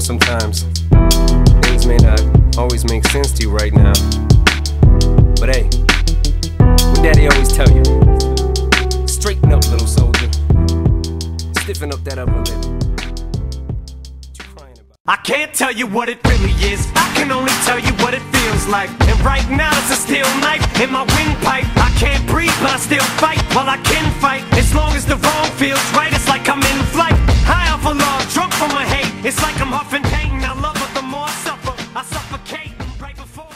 sometimes things may not always make sense to you right now. But hey, what daddy always tell you? Straighten up, little soldier. Stiffen up that upper lip. I can't tell you what it really is. I can only tell you what it feels like. And right now it's a steel knife in my windpipe. I can't breathe, but I still fight. While I can fight, as long as the wrong feels right, it's like I'm in flight. High off of love, drunk from my hate. It's like I'm huffing pain. I love her the more I suffer. I suffocate right before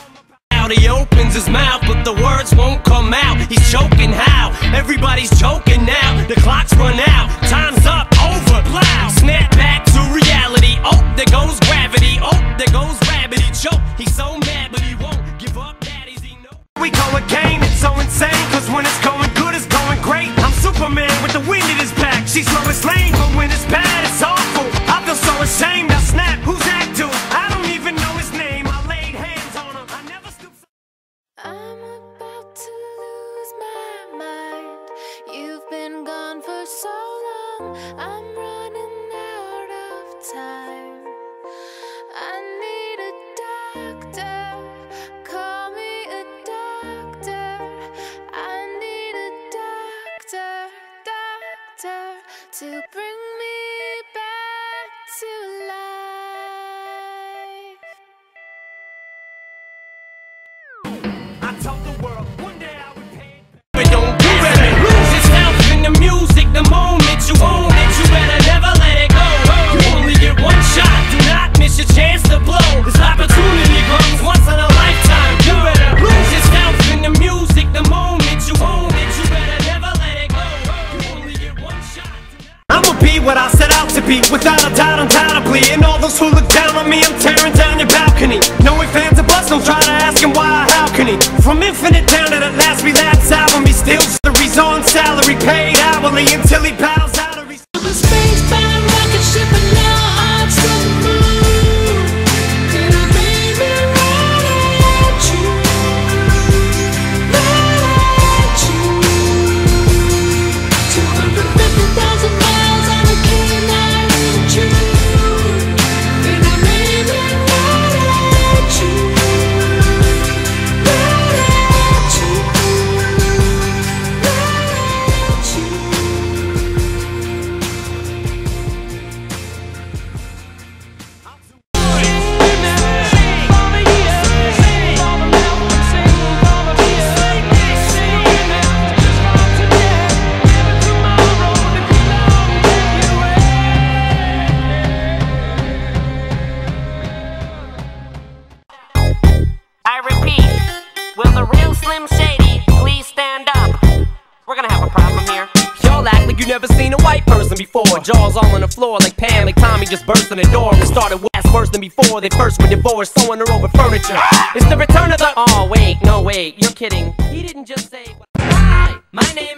I'm he opens his mouth, but the words won't come out. He's choking how? Everybody's choking now. The clock's run out. Time's up. Over. Plow. Snap back to reality. Oh, there goes gravity. Oh, there goes rabbit. He choke. He's so mad, but he won't give up. Daddies, he know. We call go again. It's so insane. Cause when it's going good, it's going great. I'm Superman with the wind in his back. She's Lois Lane, to bring me back to life. I told what I set out to be, without a doubt, undoubtedly. And all those who look down on me, I'm tearing down your balcony. No ifs, fans of bust, don't try to ask him why, how can he? From infinite down to the last relapse album, he still the on salary, paid hourly until he Slim Shady please stand up? We're gonna have a problem here. Y'all act like you never seen a white person before. Jaws all on the floor like Pam, like Tommy just burst in the door. We started worse, worse than before. They first were divorced, sewing her over furniture. It's the return of the. Oh wait, no wait, you're kidding. He didn't just say. Hi, my name